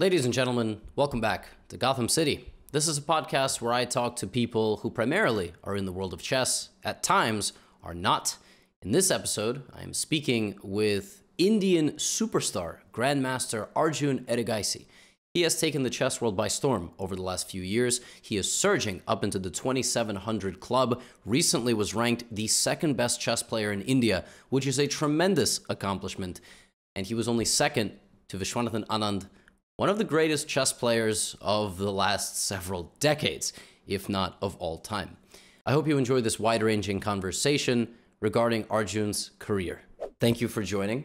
Ladies and gentlemen, welcome back to Gotham City. This is a podcast where I talk to people who primarily are in the world of chess, at times are not. In this episode, I am speaking with Indian superstar Grandmaster Arjun Erigaisi. He has taken the chess world by storm over the last few years. He is surging up into the 2700 club. Recently was ranked the second best chess player in India, which is a tremendous accomplishment. And he was only second to Viswanathan Anand, one of the greatest chess players of the last several decades, if not of all time. I hope you enjoy this wide ranging conversation regarding Arjun's career. Thank you for joining.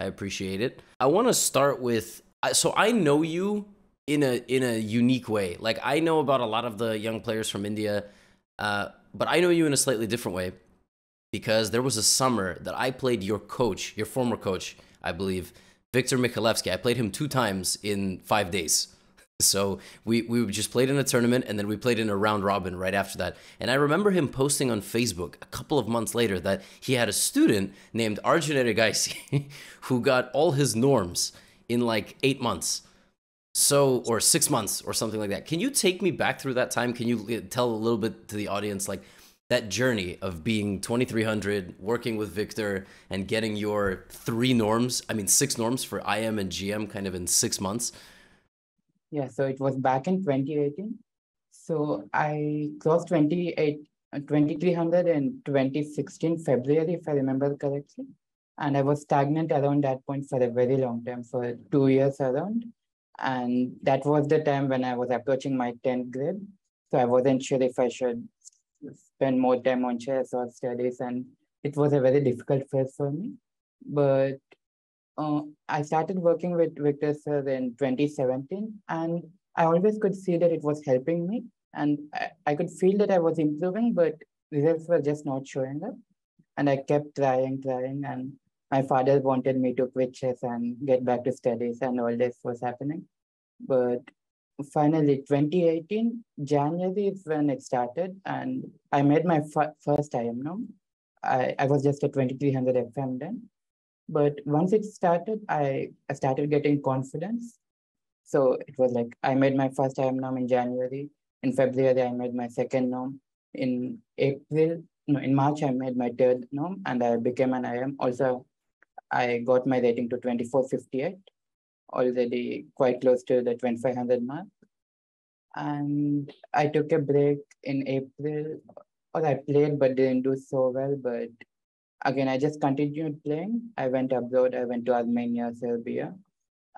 I appreciate it. I want to start with so I know you in a in a unique way. Like I know about a lot of the young players from India, uh, but I know you in a slightly different way because there was a summer that I played your coach, your former coach, I believe, Victor Mikhalevski. I played him two times in five days. So we, we just played in a tournament and then we played in a round robin right after that. And I remember him posting on Facebook a couple of months later that he had a student named Arjun Erigaisi who got all his norms in like eight months. So, or six months or something like that. Can you take me back through that time? Can you uh, tell a little bit to the audience, like that journey of being 2300 working with victor and getting your three norms i mean six norms for im and gm kind of in six months? Yeah so it was back in 2018 so i crossed 28 uh, 2300 in 2016 february if i remember correctly. And i was stagnant around that point for a very long time for two years around. And that was the time when i was approaching my 10th grade. So i wasn't sure if i should spend more time on chess or studies, and it was a very difficult phase for me. But uh, I started working with Victor Sir in 2017, and I always could see that it was helping me, and I, I could feel that I was improving, but results were just not showing up. And I kept trying, trying, and my father wanted me to quit chess and get back to studies, and all this was happening. But finally 2018 january is when it started and i made my first im no? I, I was just a 2300 fm then. But once it started I, I started getting confidence. So it was like i made my first im nom in january. In february i made my second nom in april no in march i made my third nom and i became an im also i got my rating to 2458 already quite close to the 2500 mark. And I took a break in April, or I played but didn't do so well. But again, I just continued playing. I went abroad, I went to Armenia, Serbia,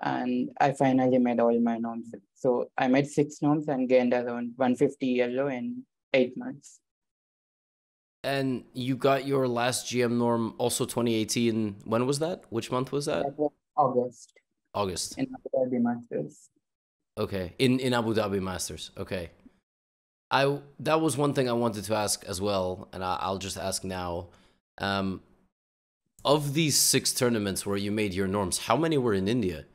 and I finally made all my norms. So I made six norms and gained around 150 Elo in eight months. And you got your last GM norm also 2018. When was that? Which month was that? that was August. August. In Abu Dhabi Masters. Okay, in in Abu Dhabi Masters. Okay, I that was one thing I wanted to ask as well, and I, will just ask now. Um, of these six tournaments where you made your norms, how many were in India?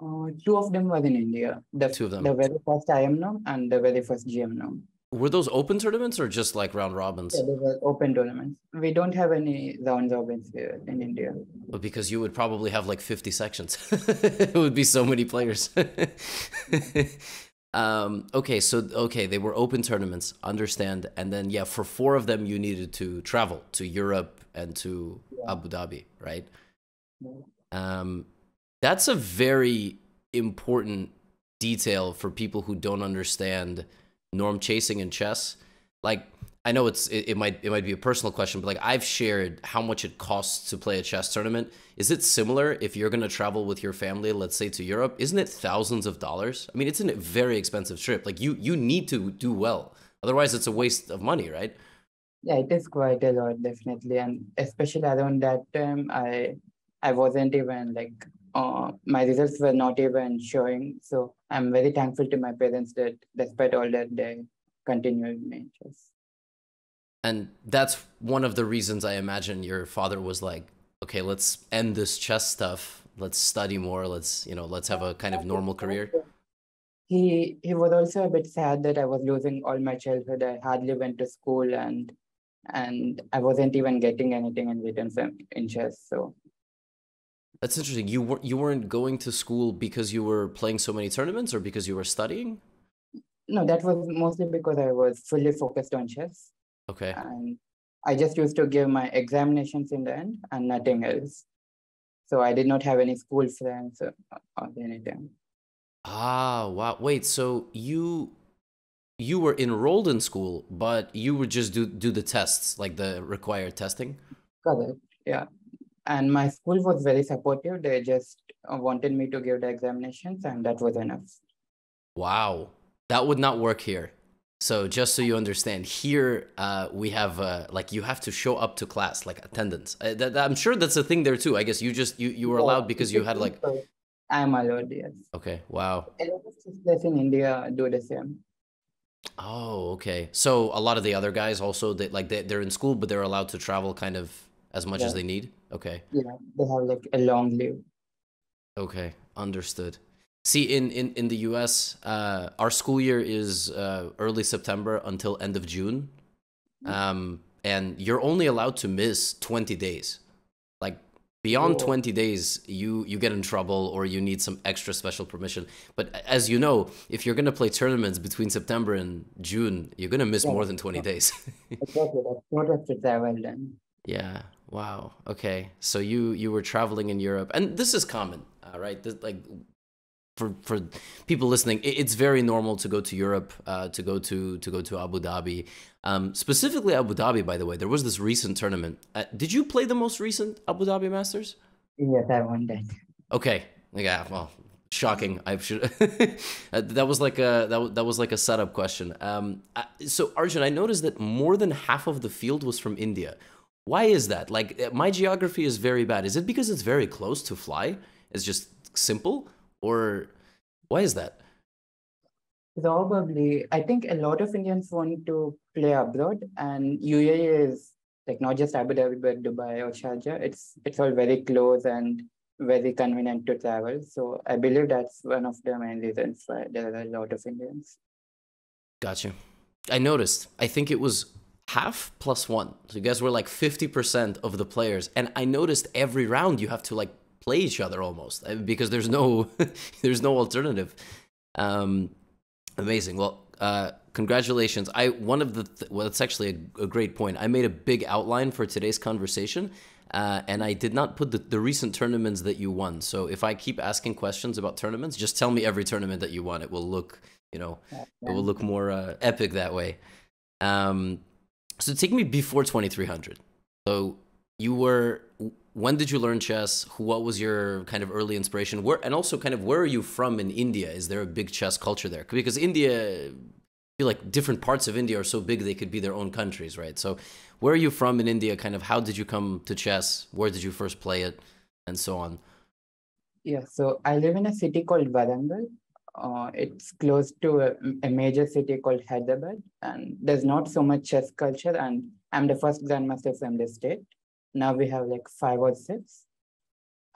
Uh, two of them were in India. The, two of them. The very first IM norm and the very first GM norm. Were those open tournaments or just like round robins? Yeah, they were open tournaments. We don't have any round robins here in India. But because you would probably have like 50 sections. it would be so many players. um, okay, so okay, they were open tournaments, understand. And then yeah, for four of them you needed to travel to Europe and to yeah. Abu Dhabi, right? Yeah. Um, that's a very important detail for people who don't understand norm chasing in chess like i know it's it, it, might it might be a personal question but like i've shared how much it costs to play a chess tournament. Is it similar if you're going to travel with your family let's say to europe? Isn't it thousands of dollars? I mean it's a very expensive trip. Like you you need to do well. Otherwise it's a waste of money right? Yeah it is quite a lot definitely. And especially around that time i i wasn't even like uh, my results were not even showing. So I'm very thankful to my parents that despite all that, they continued me. Just. And that's one of the reasons I imagine your father was like, okay, let's end this chess stuff. Let's study more. Let's, you know, let's have a kind of normal career. He, he was also a bit sad that I was losing all my childhood. I hardly went to school and and I wasn't even getting anything in return from in chess. So That's interesting. You were you weren't going to school because you were playing so many tournaments, or because you were studying? No, that was mostly because I was fully focused on chess. Okay. And I just used to give my examinations in the end and nothing else. So I did not have any school friends or, or anything. Ah, wow. Wait, so you you were enrolled in school, but you would just do do the tests, like the required testing? Correct. Yeah. And my school was very supportive. They just uh, wanted me to give the examinations, and that was enough. Wow. That would not work here. So just so you understand, here uh, we have uh, like you have to show up to class, like attendance. Uh, that, I'm sure that's a thing there too. I guess you just you you were allowed because you had like. I'm allowed, yes. Okay. Wow. A lot of places in India do the same. Oh, okay. So a lot of the other guys also they like they, they're in school, but they're allowed to travel kind of as much yeah. as they need. Okay. Yeah, they have like a long leave. Okay, understood. See, in, in, in the US, uh, our school year is uh, early September until end of June. Um, and you're only allowed to miss 20 days. Like beyond 20 days, you, you get in trouble or you need some extra special permission. But as you know, if you're going to play tournaments between September and June, you're going to miss yeah. more than 20 days. exactly. That's not to travel then. Yeah. Wow. Okay. So you you were traveling in Europe, and this is common, uh, right? This, like for for people listening, it's very normal to go to Europe, uh, to go to to go to Abu Dhabi. Um, specifically, Abu Dhabi. By the way, there was this recent tournament. Uh, did you play the most recent Abu Dhabi Masters? Yes, I won that. Okay. Yeah. Well, shocking. I should. Uh, that was like a that, that was like a setup question. Um, uh, so Arjun, I noticed that more than half of the field was from India. Why is that? Like uh, my geography is very bad. Is it because it's very close to fly? It's just simple or why is that? Probably, I think a lot of Indians want to play abroad, and UAE is like not just Abu Dhabi, but Dubai or Sharjah. It's it's all very close and very convenient to travel. So I believe that's one of the main reasons why there are a lot of Indians. Gotcha. I noticed. I think it was half plus one. So you guys were like 50% of the players. And I noticed every round you have to like play each other almost uh, because there's no there's no alternative. Um, amazing. Well, uh, congratulations. I one of the th- well, it's actually a, a, great point. I made a big outline for today's conversation. Uh, and I did not put the, the recent tournaments that you won. So if I keep asking questions about tournaments, just tell me every tournament that you won. It will look, you know, it will look more uh, epic that way. Um, so take me before 2300. So you were when did you learn chess? What was your kind of early inspiration? Where and also kind of where are you from in India? Is there a big chess culture there? Because India, I feel like different parts of India are so big they could be their own countries, right? So, where are you from in India? Kind of how did you come to chess? Where did you first play it, and so on? Yeah, so I live in a city called Warangal. Uh, it's close to a, a major city called Hyderabad, and there's not so much chess culture. And I'm the first grandmaster from the state. Now we have like five or six.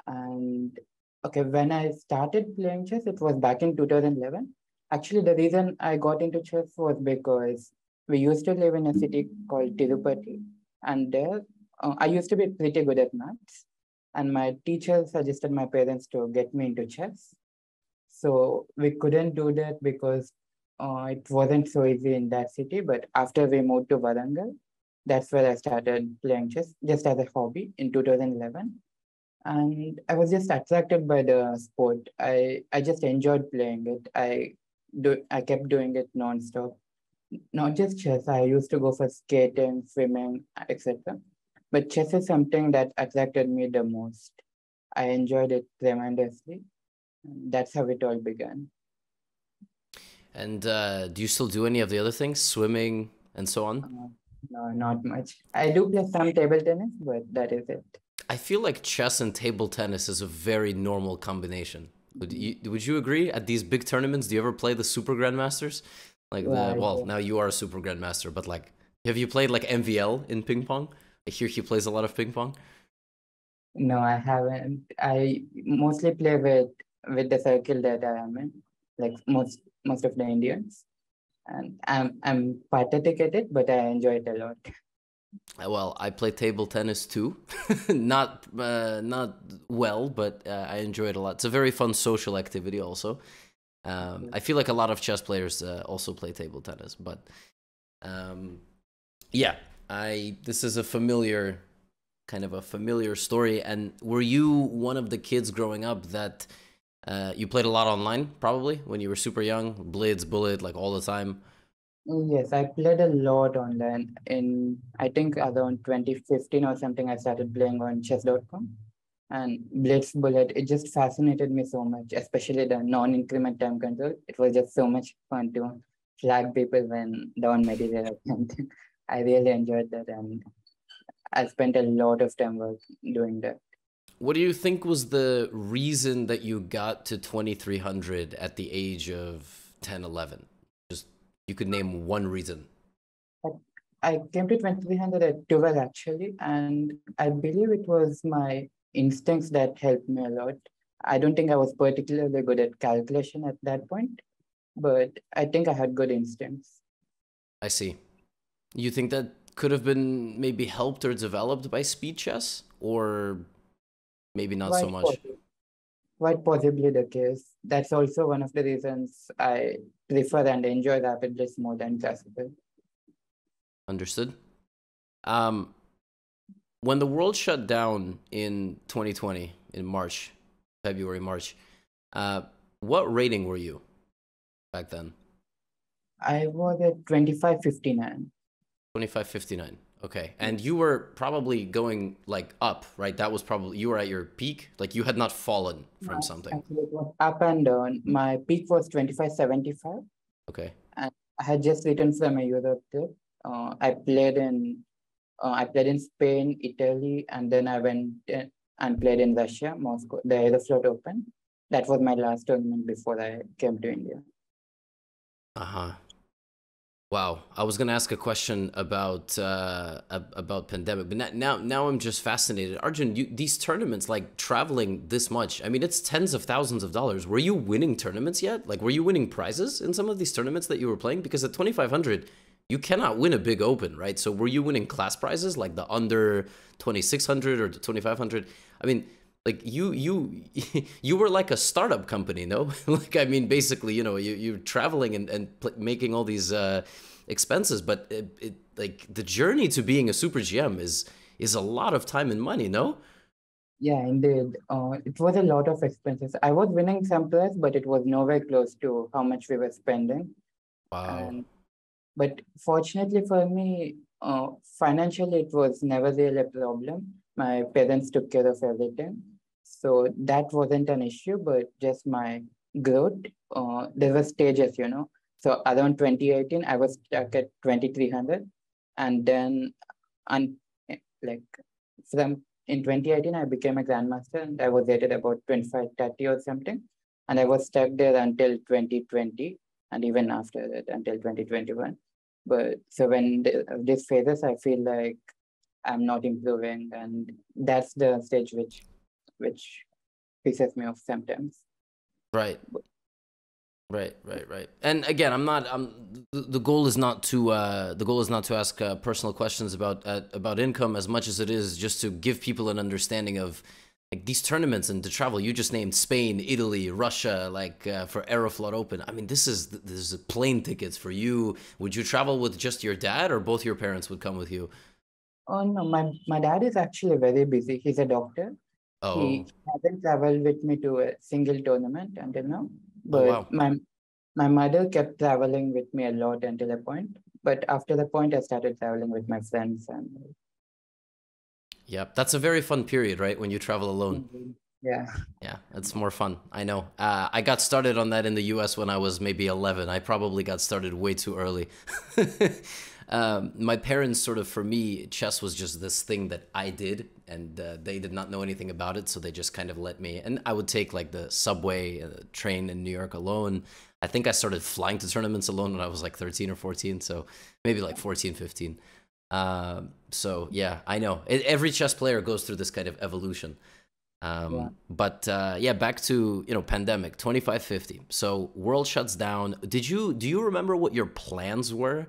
And okay when i started playing chess it was back in 2011 actually the reason i got into chess was because we used to live in a city called tirupati and there uh, i used to be pretty good at maths and my teacher suggested my parents to get me into chess so we couldn't do that because uh, it wasn't so easy in that city but after we moved to warangal that's where I started playing chess just as a hobby in 2011. And I was just attracted by the sport. I, I just enjoyed playing it. I do I kept doing it nonstop. Not just chess, I used to go for skating, swimming, etc. But chess is something that attracted me the most. I enjoyed it tremendously. That's how it all began. And uh, do you still do any of the other things, swimming and so on? Uh, no, not much. I do play some table tennis, but that is it. I feel like chess and table tennis is a very normal combination. Would you would you agree? At these big tournaments, do you ever play the Super Grandmasters? Like the well, now you are a Super Grandmaster, but like, have you played like MVL in ping pong? I hear he plays a lot of ping pong. No, I haven't. I mostly play with with the circle that I am in, like most most of the Indians and I'm I'm pathetic at it, but I enjoy it a lot. Uh, Well, I play table tennis too. not uh, not well, but uh, I enjoy it a lot. It's a very fun social activity. Also, um, I feel like a lot of chess players uh, also play table tennis. But um, yeah, I this is a familiar kind of a familiar story. And were you one of the kids growing up that uh, you played a lot online? Probably when you were super young, Blitz, Bullet, like all the time. Yes, I played a lot online. In I think around 2015 or something, I started playing on chess.com. And Blitz Bullet, it just fascinated me so much, especially the non-increment time control. It was just so much fun to flag people when down material or something. I really enjoyed that and I spent a lot of time work doing that. What do you think was the reason that you got to 2300 at the age of 10, 11? Just you could name one reason. I came to 2300 at 12 actually, and I believe it was my instincts that helped me a lot. I don't think I was particularly good at calculation at that point, but I think I had good instincts. I see. You think that could have been maybe helped or developed by speed chess or maybe not so much? possibly, quite possibly the case. That's also one of the reasons I prefer and enjoy rapid blitz more than classical. Understood. Um, when the world shut down in 2020 in March, February, March, uh, what rating were you back then? I was at 2559. 2559. Okay. And you were probably going like up, right? That was probably you were at your peak, like you had not fallen from No, something. It was up and down. My peak was 2575. Okay. And I had just returned from a Europe trip. Uh, I played in uh, I played in Spain, Italy, and then I went uh, and played in Russia, Moscow, the Aeroflot Open. That was my last tournament before I came to India. Uh-huh. Wow. I was going to ask a question about uh about pandemic, but now now I'm just fascinated. Arjun, you, these tournaments like traveling this much. I mean, it's tens of thousands of dollars. Were you winning tournaments yet? Like were you winning prizes in some of these tournaments that you were playing because at 2500 you cannot win a big open, right? So were you winning class prizes like the under 2600 or the 2500? I mean, like you you you were like a startup company no like i mean basically you know you, you're traveling and, and pl- making all these uh expenses but it, it like the journey to being a super gm is is a lot of time and money no Yeah, indeed. Uh, it was a lot of expenses. I was winning some prize, but it was nowhere close to how much we were spending. wow And but fortunately for me, uh, financially it was never really a problem. My parents took care of everything, so that wasn't an issue. But just my growth, uh, there were stages, you know. So around 2018, I was stuck at 2300, and then, and like from in 2018, I became a grandmaster, and I was rated about 25, 30 or something, and I was stuck there until 2020 and even after that until 2021. But so when the, this phases, I feel like I'm not improving, and that's the stage which which pisses me off symptoms. right. Right right right. And again i'm not i'm the, the goal is not to uh the goal is not to ask uh, personal questions about uh, about income as much as it is just to give people an understanding of like these tournaments and the travel. You just named spain italy russia like uh, for aeroflot open. I mean this is this is plane tickets for you. Would you travel with just your dad or both your parents would come with you? Oh no, my my dad is actually very busy. He's a doctor. Oh He hasn't traveled with me to a single tournament until now. But wow. my my mother kept traveling with me a lot until a point. But after the point, I started traveling with my friends and yep that's a very fun period right when you travel alone yeah. Yeah, it's more fun. I know. Uh, I got started on that in the US when I was maybe 11. I probably got started way too early. um, my parents, sort of, for me, chess was just this thing that I did, and uh, they did not know anything about it, so they just kind of let me. And I would take like the subway uh, train in New York alone. I think I started flying to tournaments alone when I was like 13 or 14, so maybe like 14, 15. Um, so yeah, I know. E- every chess player goes through this kind of evolution. Um, Yeah. But uh, yeah, back to you know pandemic twenty five fifty. So world shuts down. Did you do you remember what your plans were?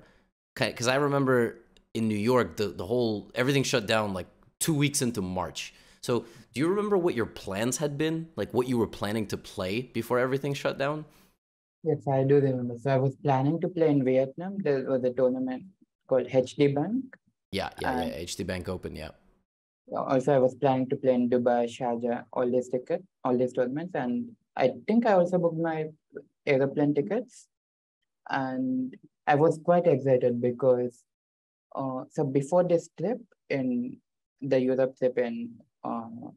Because I remember in New York, the the whole everything shut down like two weeks into March. So, do you remember what your plans had been? Like what you were planning to play before everything shut down? Yes, I do remember. So I was planning to play in Vietnam. There was a tournament called HD Bank. Yeah, yeah, yeah. HD Bank Open, yeah. Also, I was planning to play in Dubai, Sharjah, all these tickets, all these tournaments, and I think I also booked my aeroplane tickets. And I was quite excited because uh, so before this trip in the Europe trip in uh,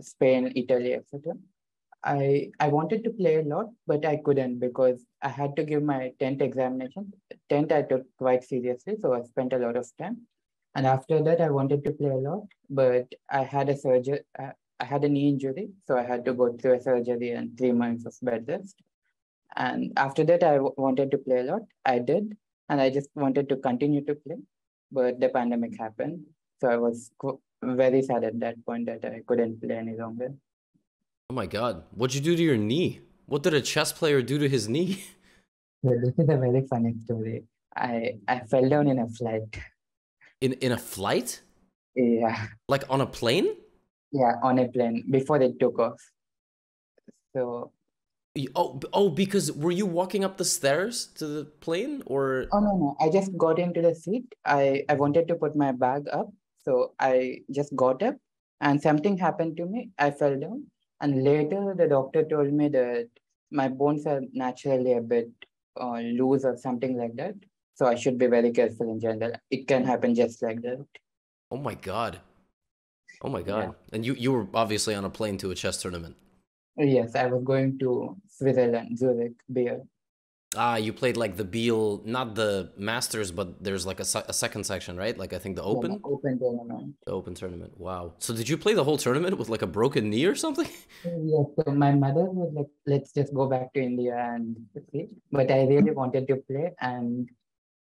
Spain, Italy, etc. I I wanted to play a lot, but I couldn't because I had to give my 10th examination. 10th I took quite seriously, so I spent a lot of time. And after that, I wanted to play a lot, but I had a surgery. I, I had a knee injury, so I had to go through a surgery and three months of bed rest. And after that, I wanted to play a lot. I did, and I just wanted to continue to play, but the pandemic happened, so I was very sad at that point that I couldn't play any longer. Oh my god. What'd you do to your knee? What did a chess player do to his knee? this is a very funny story. I I fell down in a flight. In in a flight? Yeah. Like on a plane? Yeah, on a plane before they took off. So Oh, oh, because were you walking up the stairs to the plane or? Oh no, no! I just got into the seat. I I wanted to put my bag up, so I just got up, and something happened to me. I fell down, and later, the doctor told me that my bones are naturally a bit uh, loose or something like that. So I should be very careful in general. It can happen just like that. Oh my god. Oh my god. Yeah. And you you were obviously on a plane to a chess tournament. Yes, I was going to Switzerland, Zurich, Biel. Ah, you played like the Biel, not the Masters, but there's like a, a second section, right? Like I think the Open. Yeah, open tournament. The Open tournament. Wow. So did you play the whole tournament with like a broken knee or something? Yes. So my mother was like, "Let's just go back to India and see." But I really wanted to play, and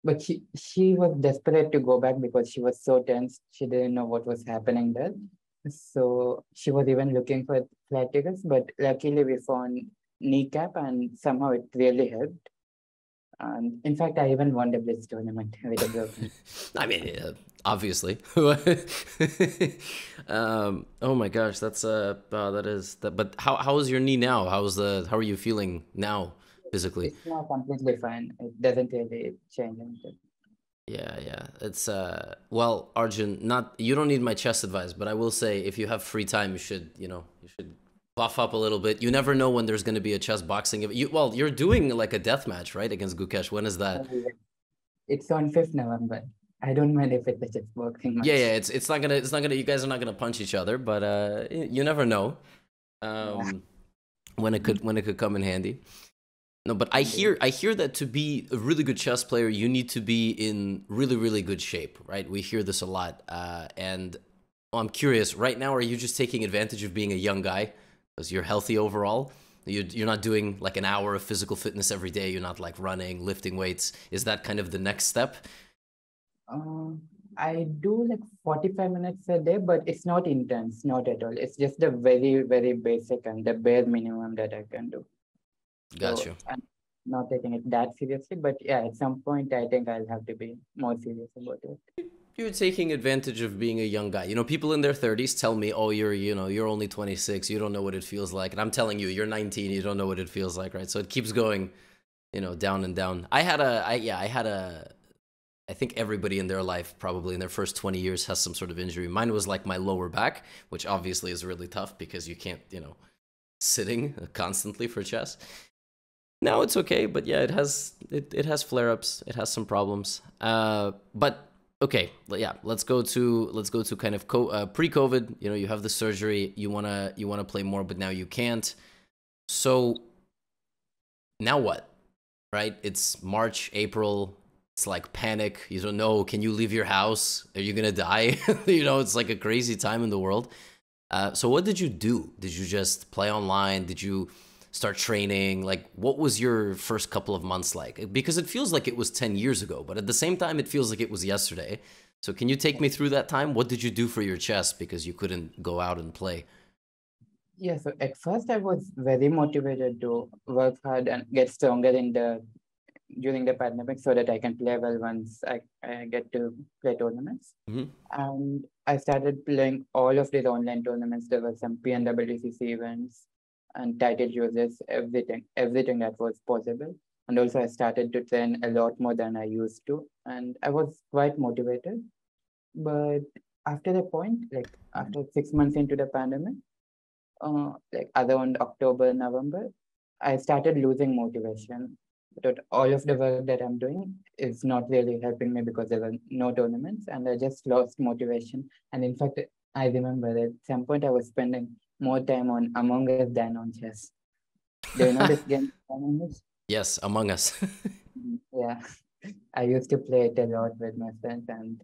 but she she was desperate to go back because she was so tense. She didn't know what was happening there. So she was even looking for flight tickets, but luckily we found kneecap, and somehow it really helped and in fact, I even won the Blitz tournament with a broken. I mean, uh, obviously. um, oh my gosh, that's uh, uh, that is that. But how how is your knee now? How's the how are you feeling now physically? It's now completely fine. It doesn't really change anything. Yeah, yeah. It's uh well, Arjun, not you don't need my chess advice, but I will say if you have free time, you should, you know, you should buff up a little bit. You never know when there's going to be a chess boxing event. You, well, you're doing like a death match, right, against Gukesh. When is that? It's on fifth November. I don't mind if it's chess boxing match. Yeah, yeah. It's it's not gonna it's not gonna. You guys are not gonna punch each other, but uh, you never know. Um, when it could when it could come in handy. No, but I hear I hear that to be a really good chess player, you need to be in really really good shape, right? We hear this a lot, uh, and I'm curious. Right now, are you just taking advantage of being a young guy? Because you're healthy overall. You're, you're not doing like an hour of physical fitness every day. You're not like running, lifting weights. Is that kind of the next step? Um, I do like 45 minutes a day, but it's not intense, not at all. It's just the very, very basic and the bare minimum that I can do. Got so you. I'm not taking it that seriously, but yeah, at some point I think I'll have to be more serious about it you're taking advantage of being a young guy. You know, people in their 30s tell me, "Oh, you're, you know, you're only 26. You don't know what it feels like." And I'm telling you, you're 19. You don't know what it feels like, right? So it keeps going, you know, down and down. I had a, I yeah, I had a. I think everybody in their life, probably in their first 20 years, has some sort of injury. Mine was like my lower back, which obviously is really tough because you can't, you know, sitting constantly for chess. Now it's okay, but yeah, it has it, it has flare ups. It has some problems. Uh, but okay yeah let's go to let's go to kind of co- uh, pre-covid you know you have the surgery you want to you want to play more but now you can't. So now what? Right? It's march april it's like panic you don't know can you leave your house? Are you gonna die? You know it's like a crazy time in the world. Uh, so what did you do? Did you just play online? Did you start training? Like, what was your first couple of months like? Because it feels like it was 10 years ago, but at the same time, it feels like it was yesterday. So, can you take me through that time? What did you do for your chess because you couldn't go out and play? Yeah, so at first I was very motivated to work hard and get stronger in the during the pandemic so that I can play well once I, I get to play tournaments. Mhm. And I started playing all of these online tournaments. There were some PNWCC events and Titled Tuesdays, everything, everything that was possible. And also I started to train a lot more than I used to. And I was quite motivated. But after the point, like after six months into the pandemic, uh, like around October, November, I started losing motivation. That all of the work that I'm doing is not really helping me because there were no tournaments and I just lost motivation. And in fact, I remember at some point I was spending more time on Among Us than on chess. Do you know this game Among Us? Yes, Among Us. Mhm, Yeah. I used to play it a lot with my friends and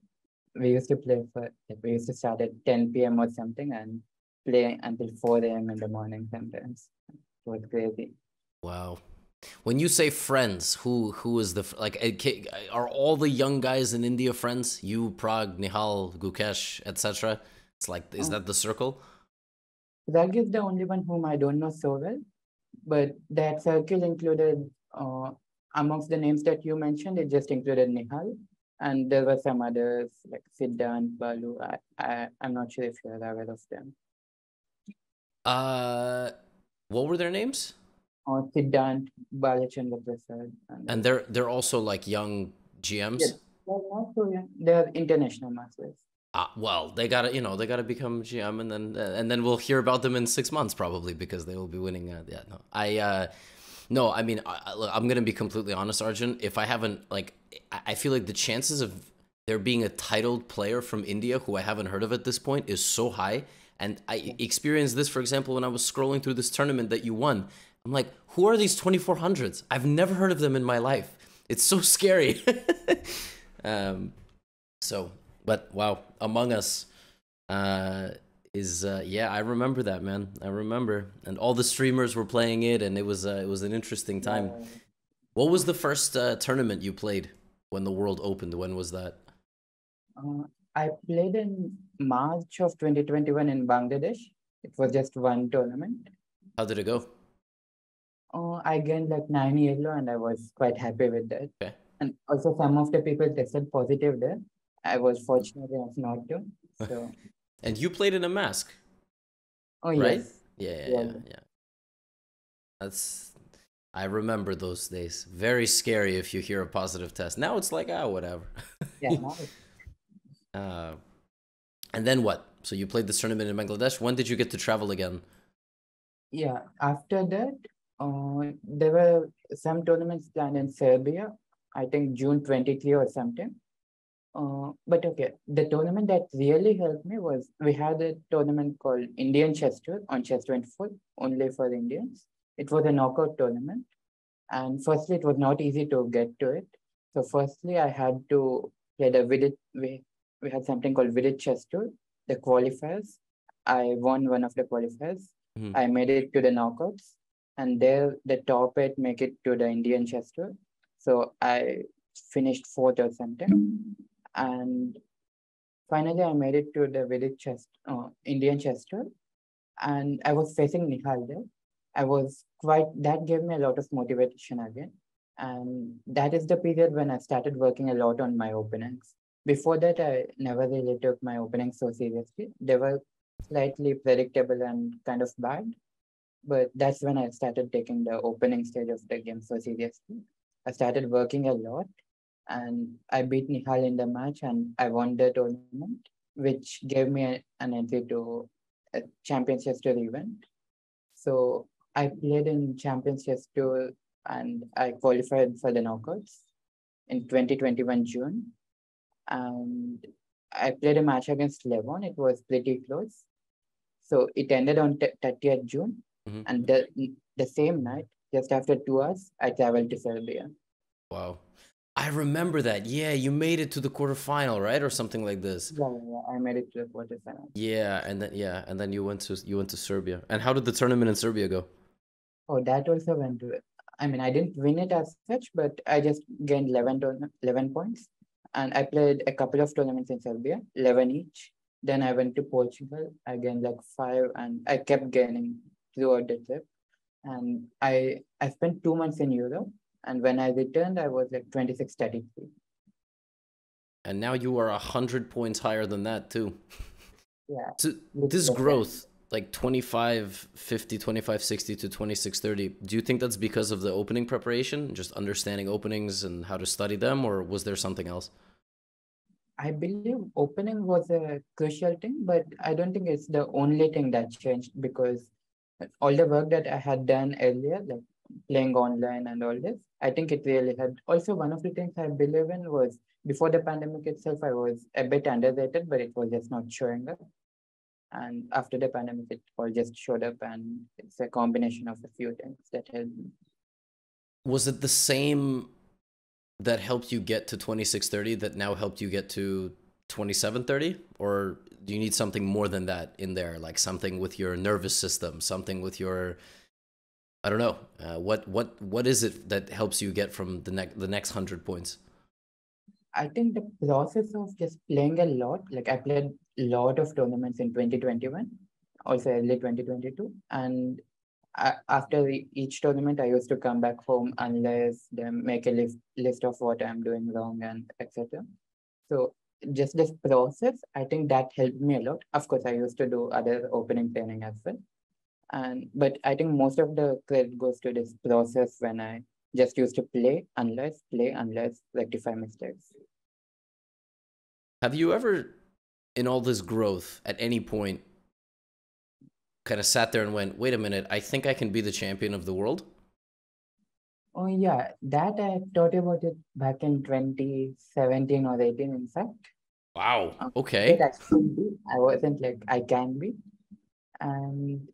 we used to play for like we used to start at 10 p.m. or something and play until 4 a.m. in the morning sometimes. It was crazy. wow. When you say friends, who who is the like? eh, Are all the young guys in India friends? You, Pragg, Nihal, Gukesh, etc. It's like, is Oh. that the circle? Rag is the only one whom I don't know so well, but that circle included uh, amongst the names that you mentioned, it just included Nihal, and there were some others like Siddhant, Balu. I, I I'm not sure if you're aware of them. Uh, what were their names? Or Siddhant, Balachandra Prasad, and, And they're they're also like young GMs. Yes. they're not so young. They're international masters. Ah, well, they gotta, you know, they gotta become GM, and then uh, and then we'll hear about them in six months probably because they will be winning. Uh, yeah, no, I, uh, no, I mean, I, I'm gonna be completely honest, Arjun. If I haven't, like, I, I feel like the chances of there being a titled player from India who I haven't heard of at this point is so high. And I experienced this, for example, when I was scrolling through this tournament that you won. I'm like, who are these 2400s? I've never heard of them in my life. It's so scary. um, so, but wow, Among Us uh, is uh, yeah, I remember that man. I remember, and all the streamers were playing it, and it was uh, it was an interesting time. Uh, What was the first uh, tournament you played when the world opened? When was that? Uh, I played in March of 2021 in Bangladesh. It was just one tournament. How did it go? Uh, I gained like nine Elo and I was quite happy with that. Okay. And also some of the people tested positive there. I was fortunate enough not to. So, And you played in a mask, oh Right? yes. yeah, yeah, Yeah. yeah. yeah. That's I remember those days. Very scary if you hear a positive test. Now it's like ah, whatever. Yeah, Uh, and then what? So you played this tournament in Bangladesh. When did you get to travel again? yeah. After that, uh, there were some tournaments planned in Serbia. I think June 23 or something. Uh, but okay, the tournament that really helped me was we had a tournament called Indian Chess Tour on Chess 24, only for Indians. It was a knockout tournament. And firstly, it was not easy to get to it. So firstly, I had to play the Vidit, we, we had something called Vidit Chess Tour, the qualifiers. I won one of the qualifiers. Mhm. I made it to the knockouts. And there, the top eight make it to the Indian Chess Tour. So I finished fourth or something. And finally, I made it to the village chess, uh, Indian chess tour. And I was facing Nihal there. I was quite, that gave me a lot of motivation again. And that is the period when I started working a lot on my openings. Before that, I never really took my openings so seriously. They were slightly predictable and kind of bad. But that's when I started taking the opening stage of the game so seriously. I started working a lot and I beat Nihal in the match and I won the tournament, which gave me a- an entry to a Champions Chess Tour event. So I played in Champions Chess Tour and I qualified for the knockouts in 2021 June. And I played a match against Levon. It was pretty close. So it ended on t- 30th June. Mhm. And the, the same night, just after two hours, I traveled to Serbia. Wow. I remember that. Yeah, you made it to the quarterfinal, right? Or something like this. Yeah, yeah, I made it to the quarterfinal. Yeah, and then yeah, and then you went to you went to Serbia. And how did the tournament in Serbia go? Oh, that also went to. I mean, I didn't win it as such, but I just gained 11, 11 points. And I played a couple of tournaments in Serbia, 11 each. Then I went to Portugal. I gained like five, and I kept gaining throughout the trip. And I I spent two months in Europe. And when I returned, I was like 2633. And now you are 100 points higher than that, too. Yeah. So this growth, like 25 50 25 60 to 26 30 do you think that's because of the opening preparation just understanding openings and how to study them or was there something else i believe opening was a crucial thing but i don't think it's the only thing that changed because all the work that i had done earlier like playing online and all this i think it really helped. Also one of the things i believe in was before the pandemic itself i was a bit underrated but it was just not showing up. And after the pandemic it all just showed up and it's a combination of a few things that helped me. Was it the same that helped you get to 2630 that now helped you get to 2730 or do you need something more than that in there? Like something with your nervous system something with your i don't know uh, what what what is it that helps you get from the next the next 100 points I think the process of just playing a lot, like I played a lot of tournaments in 2021, also early 2022. And I, after each tournament, I used to come back home unless they make a list, list of what I'm doing wrong and etc. So just this process, I think that helped me a lot. Of course, I used to do other opening training as well. And but I think most of the credit goes to this process when I just used to play unless, play unless, rectify mistakes. Have you ever, in all this growth, at any point, kind of sat there and went, wait a minute, I think I can be the champion of the world? Oh, yeah. That I thought about it back in 2017 or 18, in fact. Wow. Okay. I wasn't like, I can be. And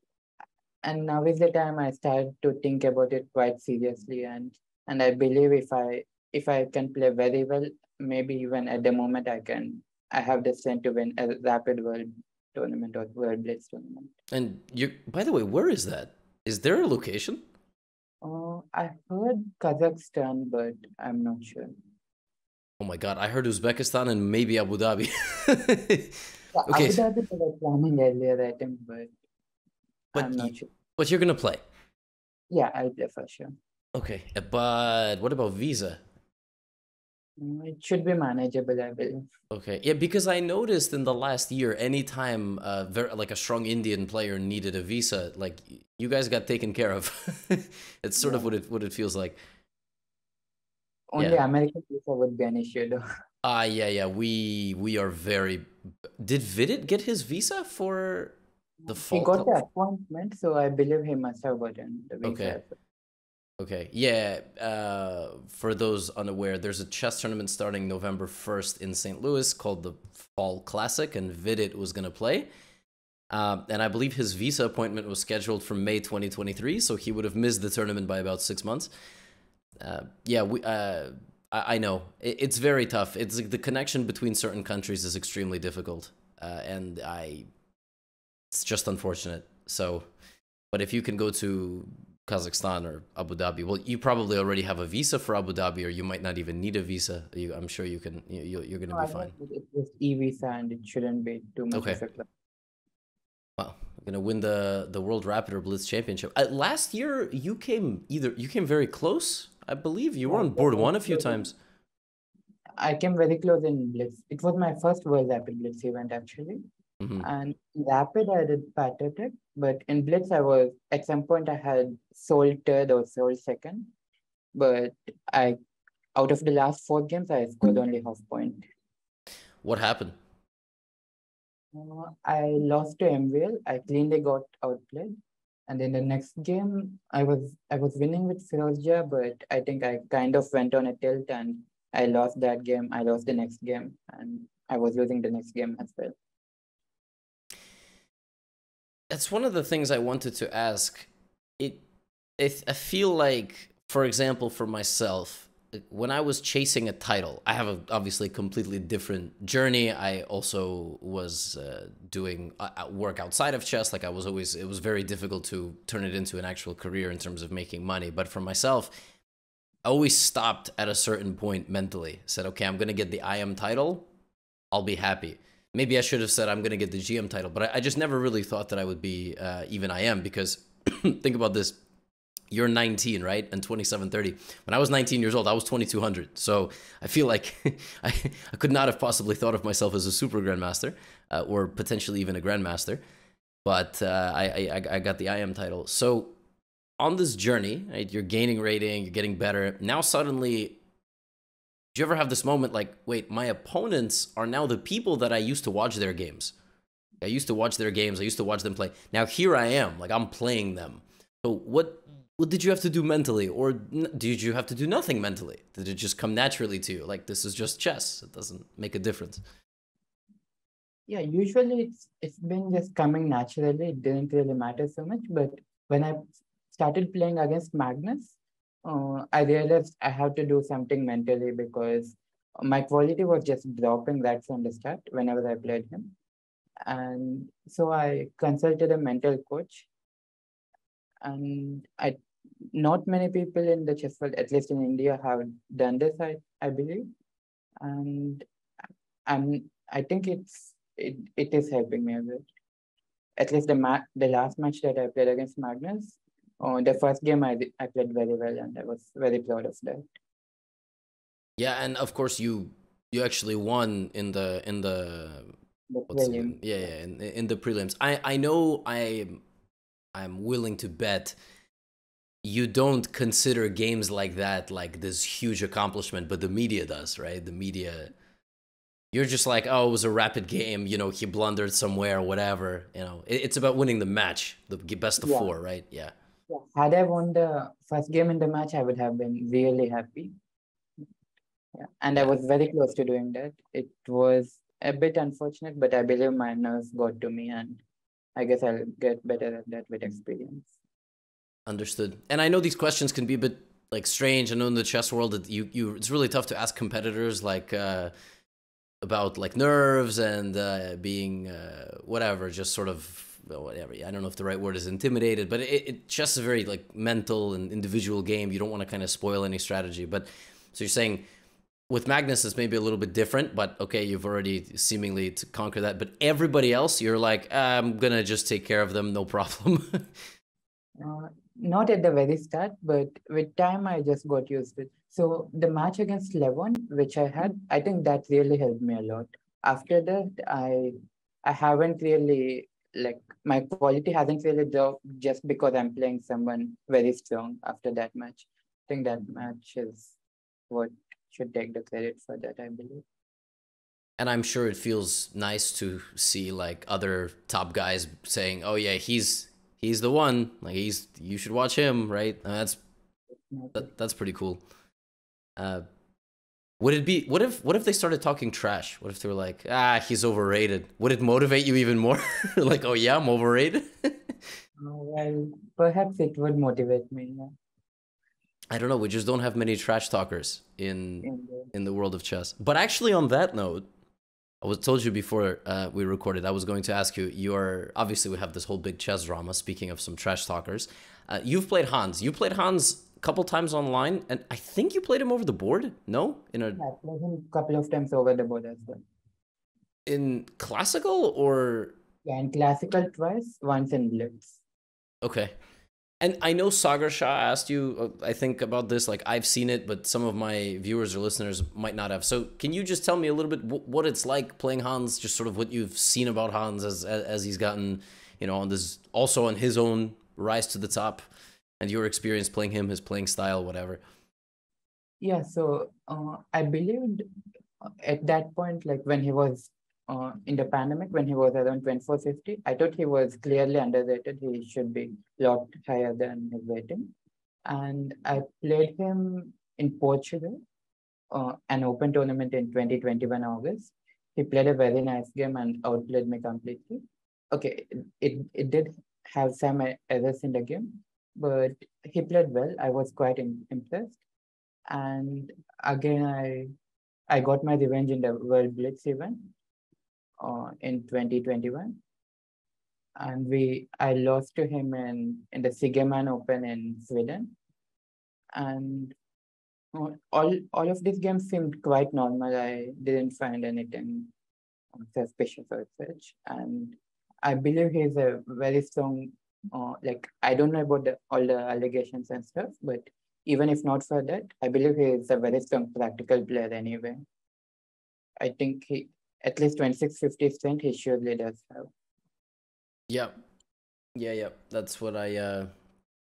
and now is the time I start to think about it quite seriously and and I believe if I if I can play very well, maybe even at the moment I can I have the strength to win a rapid world tournament or world blitz tournament. And you by the way, where is that? Is there a location? Oh, I heard Kazakhstan, but I'm not sure. Oh my god, I heard Uzbekistan and maybe Abu Dhabi. okay. Abu Dhabi was planning earlier, I think, but but, I'm not sure. But you're gonna play. Yeah, I'll play for sure. Okay, uh, but what about visa? Mm, it should be manageable, I believe. Okay, yeah, because I noticed in the last year, anytime uh, very, like a strong Indian player needed a visa, like you guys got taken care of. it's sort yeah. of what it what it feels like. Only yeah. American visa would be an issue, though. Ah, uh, yeah, yeah. We we are very. Did Vidit get his visa for the. He got the appointment, so I believe he must have gotten the visa. Okay. Okay. Yeah. Uh, for those unaware, there's a chess tournament starting November 1st in St. Louis called the Fall Classic, and Vidit was going to play. Uh, and I believe his visa appointment was scheduled for May 2023, so he would have missed the tournament by about six months. Uh, yeah, we. Uh, I, I know it, it's very tough. It's like the connection between certain countries is extremely difficult, uh, and I it's just unfortunate. So, but if you can go to Kazakhstan or Abu Dhabi, well, you probably already have a visa for Abu Dhabi, or you might not even need a visa. You, I'm sure you can. You, are going to no, be fine. It's just e visa, and it shouldn't be too much. Okay. Well, I'm gonna win the the World Rapid or Blitz Championship. Uh, last year, you came either you came very close. I believe you were on board one a few times. I came very close in Blitz. It was my first World Rapid Blitz event actually. Mm-hmm. And Rapid, I did patented, but in Blitz, I was at some point I had sold third or sold second, but I out of the last four games, I scored only half point. What happened? Uh, I lost to MVL. I cleanly got outplayed, and in the next game, I was I was winning with Firouzja, but I think I kind of went on a tilt and I lost that game. I lost the next game, and I was losing the next game as well that's one of the things I wanted to ask. It, it, I feel like, for example, for myself, when I was chasing a title, I have a obviously completely different journey. I also was uh, doing uh, work outside of chess. Like I was always, it was very difficult to turn it into an actual career in terms of making money. But for myself, I always stopped at a certain point mentally. Said, okay, I'm gonna get the IM title. I'll be happy maybe I should have said I'm going to get the GM title, but I, I, just never really thought that I would be uh, even I am because think about this. you're 19, right? And 2730. When I was 19 years old, I was 2200. So I feel like I, I could not have possibly thought of myself as a super grandmaster uh, or potentially even a grandmaster. But uh, I, I, I got the IM title. So on this journey, right, you're gaining rating, you're getting better. Now suddenly, do you ever have this moment like, wait, my opponents are now the people that I used to watch their games? I used to watch their games. I used to watch them play. Now here I am, like I'm playing them. So what what did you have to do mentally or did you have to do nothing mentally did it just come naturally to you like this is just chess it doesn't make a difference yeah usually it's it's been just coming naturally it didn't really matter so much but when i started playing against magnus uh, i realized i have to do something mentally because my quality was just dropping right from the start whenever i played him and so i consulted a mental coach and I not many people in the chess world, at least in India, have done this. I I believe, and I'm I think it's it, it is helping me a bit. At least the ma- the last match that I played against Magnus, oh, the first game I I played very well, and I was very proud of that. Yeah, and of course you you actually won in the in the, the yeah yeah in, in the prelims. I I know I I'm willing to bet you don't consider games like that like this huge accomplishment, but the media does, right? The media, you're just like, oh, it was a rapid game. You know, he blundered somewhere, whatever. You know, it's about winning the match, the best of yeah. four, right? Yeah. Had I won the first game in the match, I would have been really happy. Yeah. And I was very close to doing that. It was a bit unfortunate, but I believe my nerves got to me, and I guess I'll get better at that with experience. Understood. And I know these questions can be a bit like strange. I know in the chess world that you you it's really tough to ask competitors like uh, about like nerves and uh, being uh, whatever, just sort of whatever. I don't know if the right word is intimidated, but it, it is a very like mental and individual game. You don't want to kind of spoil any strategy. But so you're saying with Magnus, it's maybe a little bit different, but okay, you've already seemingly to conquer that. But everybody else, you're like, I'm gonna just take care of them, no problem. uh, not at the very start, but with time I just got used to it. So the match against Levon, which I had, I think that really helped me a lot. After that, I I haven't really like my quality hasn't really dropped just because I'm playing someone very strong after that match. I think that match is what should take the credit for that, I believe. And I'm sure it feels nice to see like other top guys saying, "Oh yeah, he's he's the one. Like he's you should watch him, right? Uh, that's that, that's pretty cool. Uh, would it be what if what if they started talking trash? What if they were like, ah, he's overrated? Would it motivate you even more? like, oh yeah, I'm overrated. Oh, well, perhaps it would motivate me. Yeah. I don't know. We just don't have many trash talkers in in the world of chess. But actually, on that note, I was told you before uh, we recorded. I was going to ask you. You are obviously we have this whole big chess drama. Speaking of some trash talkers, uh, you've played Hans. You played Hans couple times online, and I think you played him over the board. No, in a yeah, played him a couple of times over the board as well. In classical or yeah, in classical twice, once in blitz. Okay, and I know Sagar Shah asked you, uh, I think, about this. Like, I've seen it, but some of my viewers or listeners might not have. So, can you just tell me a little bit what it's like playing Hans? Just sort of what you've seen about Hans as as he's gotten, you know, on this also on his own rise to the top, and your experience playing him, his playing style, whatever. Yeah. So, uh, I believed at that point, like when he was uh, in the pandemic when he was around 2450. I thought he was clearly underrated. He should be a lot higher than his rating. And I played him in Portugal, uh, an open tournament in 2021 August. He played a very nice game and outplayed me completely. Okay, it, it did have some errors in the game, but he played well. I was quite in, impressed. And again, I I got my revenge in the World Blitz event uh, in 2021 and we I lost to him in in the Sigeman Open in Sweden, and uh, all all of these games seemed quite normal. I didn't find anything suspicious or such, and I believe he's a very strong uh, like I don't know about the, all the allegations and stuff, but even if not for that, I believe he is a very strong practical player anyway. I think he at least 26, 50 strength he surely does have. Yeah. Yeah, yeah. That's what I uh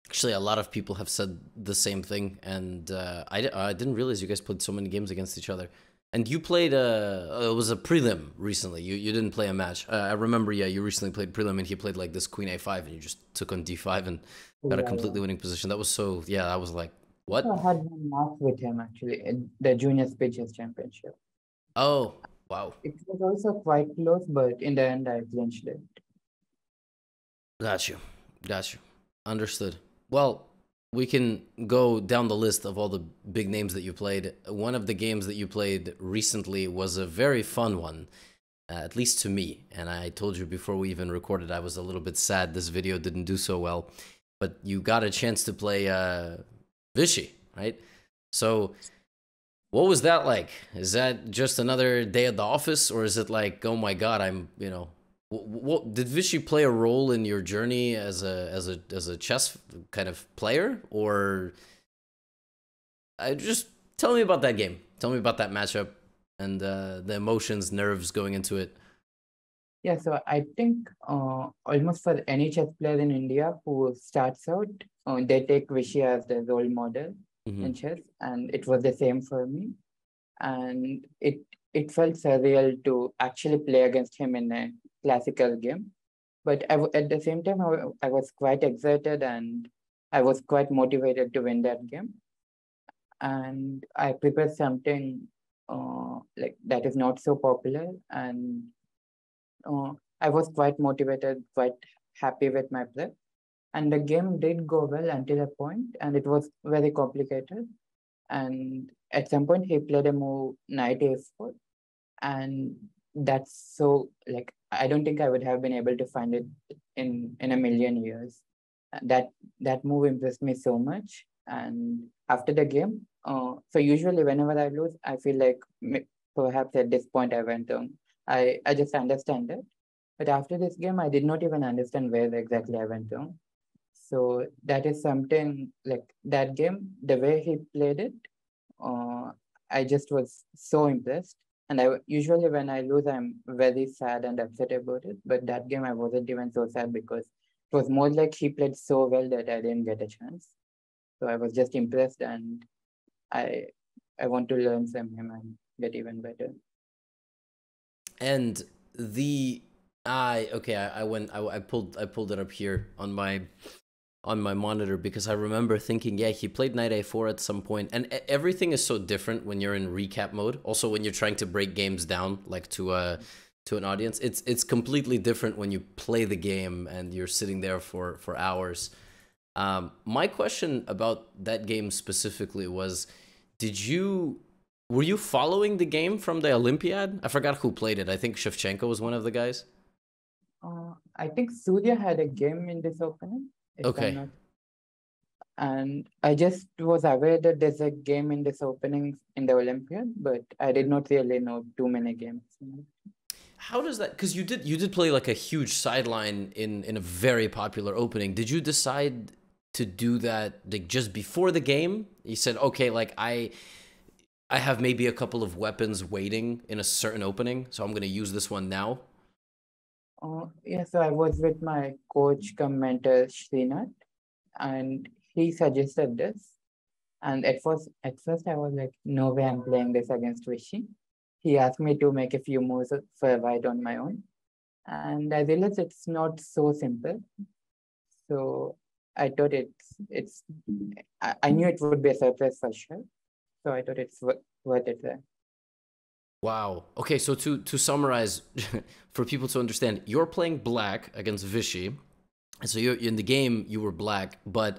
actually a lot of people have said the same thing and uh I, I didn't realize you guys played so many games against each other. And you played a uh, it was a prelim recently. You you didn't play a match. Uh, I remember yeah, you recently played prelim and he played like this queen a5 and you just took on d5 and got Yeah, a completely yeah. winning position. That was so yeah, I was like, what? I had one match with him actually in the junior speed chess championship. Oh, wow. It was also quite close, but in the end I clinched it. Got you. Got you. Understood. Well, we can go down the list of all the big names that you played. One of the games that you played recently was a very fun one, uh, at least to me. And I told you before we even recorded, I was a little bit sad this video didn't do so well. But you got a chance to play uh, Vishy, right? So, what was that like? Is that just another day at the office, or is it like, oh my god, I'm, you know, what, what did Vishy play a role in your journey as a as a as a chess kind of player, or I just tell me about that game. Tell me about that matchup and uh, the emotions, nerves going into it. Yeah, so I think uh, almost for any chess player in India who starts out, uh, they take Vishy as the role model Mhm. in chess, and it was the same for me. And it it felt surreal to actually play against him in a classical game, but I at the same time I was quite excited and I was quite motivated to win that game. And I prepared something uh, like that is not so popular and uh, I was quite motivated, quite happy with my play. And the game did go well until a point, and it was very complicated. And at some point, he played a move knight a4, and that's so like I don't think I would have been able to find it in in a million years. That that move impressed me so much. And after the game, uh, so usually whenever I lose, I feel like perhaps at this point I went wrong. I, I just understand it. But after this game, I did not even understand where exactly I went wrong. So that is something like that game, the way he played it, uh, I just was so impressed. And I usually when I lose, I'm very sad and upset about it. But that game, I wasn't even so sad because it was more like he played so well that I didn't get a chance. So I was just impressed, and I I want to learn from him and get even better. And the I okay, I, I went I, I pulled I pulled it up here on my on my monitor because I remember thinking, yeah, he played knight a4 at some point, and everything is so different when you're in recap mode. Also, when you're trying to break games down, like to a to an audience, it's it's completely different when you play the game and you're sitting there for for hours. Um, my question about that game specifically was, did you were you following the game from the Olympiad? I forgot who played it. I think Shevchenko was one of the guys. Uh, I think Surya had a game in this opening. Okay. not- And I just was aware that there's a game in this opening in the Olympiad, but I did not really know too many games. How does that? Because you did you did play like a huge sideline in in a very popular opening. Did you decide to do that like just before the game? You said, okay, like I I have maybe a couple of weapons waiting in a certain opening, so I'm gonna use this one now. Uh, yeah, so I was with my coach come mentor Srinath, and he suggested this. And at first, at first I was like, no way I'm playing this against Vishy. He asked me to make a few moves for a white on my own. And I realized it's not so simple. So I thought it's it's I, I knew it would be a surprise for sure. So I thought it's wor- worth it there. Wow. Okay, so to to summarize, for people to understand, you're playing black against Vishy, and so you're in the game. You were black, but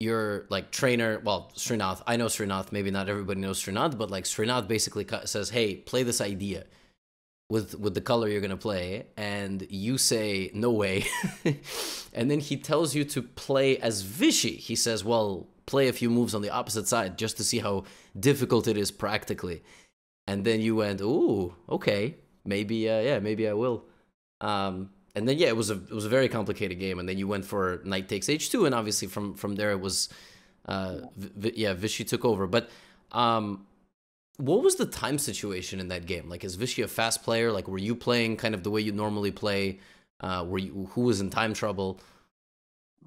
your like trainer, well, Srinath. I know Srinath. Maybe not everybody knows Srinath, but like Srinath basically says, "Hey, play this idea." With, with the color you're gonna play, and you say no way, and then he tells you to play as Vishy. He says, "Well, play a few moves on the opposite side just to see how difficult it is practically." And then you went, "Ooh, okay, maybe, uh, yeah, maybe I will." Um, and then yeah, it was a it was a very complicated game, and then you went for knight takes h2, and obviously from from there it was, uh, yeah, Vishy took over. But um, what was the time situation in that game? Like, is Vishy a fast player? Like, were you playing kind of the way you normally play? Uh, were you who was in time trouble?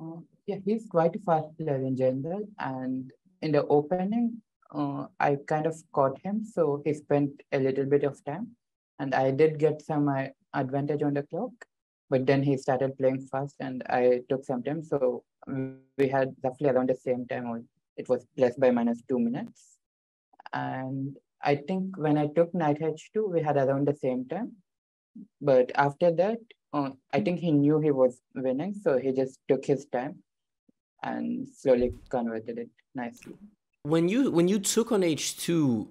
Uh, yeah, he's quite a fast player in general, and in the opening, uh, I kind of caught him, so he spent a little bit of time, and I did get some uh, advantage on the clock. But then he started playing fast, and I took some time. So we had roughly around the same time, it was plus by minus two minutes. And I think when I took knight h2, we had around the same time. But after that, uh, I think he knew he was winning, so he just took his time and slowly converted it nicely. When you when you took on h2,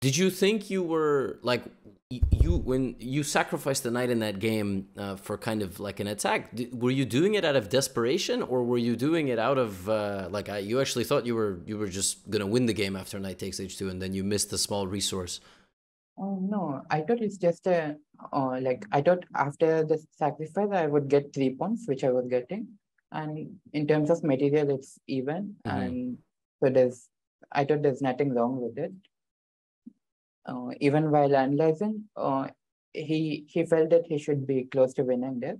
did you think you were like you when you sacrificed the knight in that game uh, for kind of like an attack? Were you doing it out of desperation, or were you doing it out of uh, like I, you actually thought you were you were just gonna win the game after knight takes h2, and then you missed the small resource? Oh no, I thought it's just a uh, like I thought after the sacrifice I would get three points, which I was getting, and in terms of material, it's even, mm-hmm. and so there's I thought there's nothing wrong with it. Uh, even while analyzing, uh, he he felt that he should be close to winning there,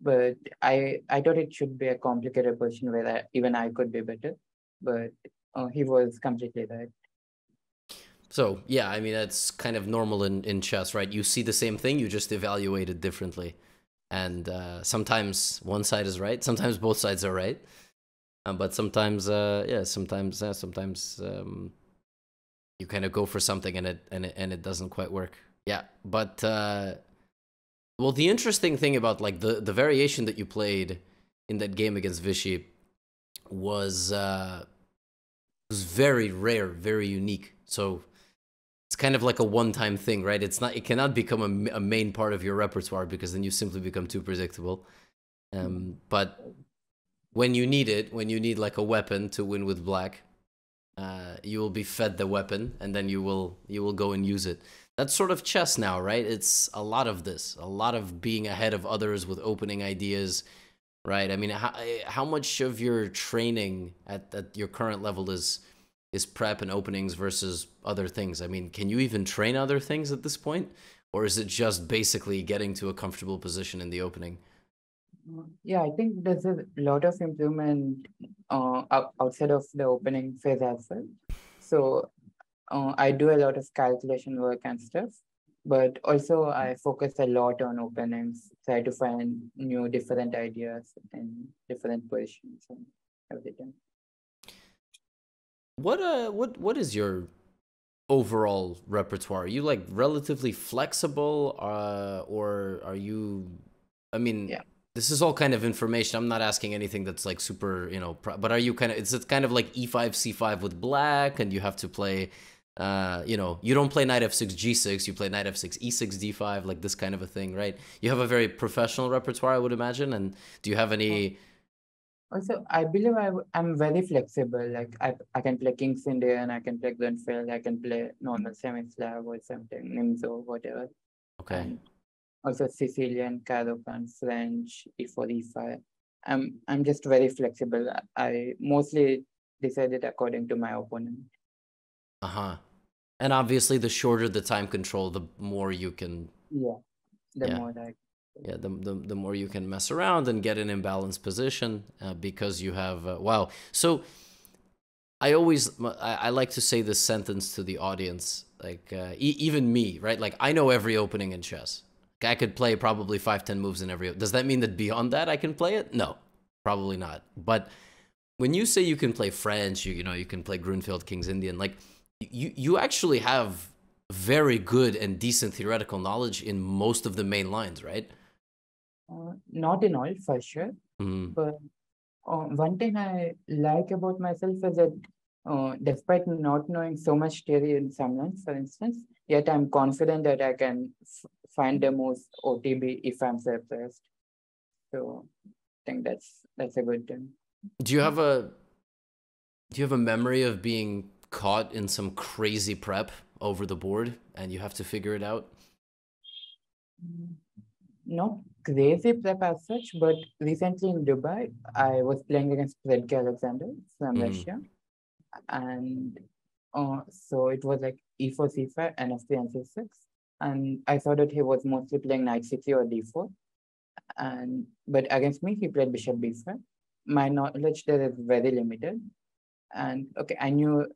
but I I thought it should be a complicated position where I, even I could be better, but uh, he was completely right. So yeah, I mean that's kind of normal in, in chess, right? You see the same thing, you just evaluate it differently, and uh, sometimes one side is right, sometimes both sides are right, um, but sometimes uh, yeah, sometimes uh, sometimes um, you kind of go for something and it and it and it doesn't quite work. Yeah, but uh, well, the interesting thing about like the the variation that you played in that game against Vishy was uh, was very rare, very unique. So it's kind of like a one-time thing, right? It's not it cannot become a, a main part of your repertoire because then you simply become too predictable. Um, but when you need it, when you need like a weapon to win with black, uh, you will be fed the weapon, and then you will you will go and use it. That's sort of chess now, right? It's a lot of this, a lot of being ahead of others with opening ideas, right? I mean, how how much of your training at at your current level is is prep and openings versus other things? I mean, can you even train other things at this point? Or is it just basically getting to a comfortable position in the opening? Yeah, I think there's a lot of improvement uh, outside of the opening phase as well. So uh, I do a lot of calculation work and stuff, but also I focus a lot on openings, try to find new different ideas in different positions and everything. What uh what what is your overall repertoire? Are you like relatively flexible uh or are you I mean yeah. This is all kind of information. I'm not asking anything that's like super, you know, but are you kind of is it kind of like e5 c5 with black and you have to play uh, you know, you don't play knight f6 g6, you play knight f6 e6 d5 like this kind of a thing, right? You have a very professional repertoire, I would imagine, and do you have any also, I believe I, I'm very flexible. Like I, I can play King's Indian, I can play Grunfeld, I can play normal semi-Slav or something, Nimzo, whatever. Okay. And also Sicilian, Caro-Kann, French, E4, E5. I'm I'm just very flexible. I mostly decided according to my opponent. Uh huh. And obviously, the shorter the time control, the more you can. Yeah, the yeah. more yeah the, the, the more you can mess around and get an imbalanced position uh, because you have uh, wow so i always I, I, like to say this sentence to the audience like uh, e even me right like i know every opening in chess i could play probably five ten moves in every does that mean that beyond that i can play it no probably not but when you say you can play french you, you know you can play grunfeld king's indian like you you actually have very good and decent theoretical knowledge in most of the main lines right uh, not in all, for sure. Mm. But uh, one thing I like about myself is that uh, despite not knowing so much theory in some lines, for instance, yet I'm confident that I can find the most OTB if I'm surprised. So I think that's that's a good thing. Do you have a do you have a memory of being caught in some crazy prep over the board and you have to figure it out? Mm, not crazy prep as such, but recently in Dubai, I was playing against Predke Alexander from Mhm. Russia. And uh, so it was like E e4, c5, nf3, and c6. And I saw that he was mostly playing knight c3 or d4. And but against me, he played bishop b5. My knowledge there is very limited. And okay, I knew